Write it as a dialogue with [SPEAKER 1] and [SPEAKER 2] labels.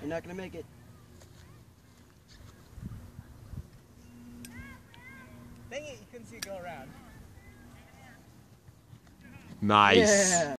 [SPEAKER 1] You're not gonna make it.
[SPEAKER 2] Dang it, you couldn't see it go around.
[SPEAKER 3] Nice.
[SPEAKER 1] Yeah.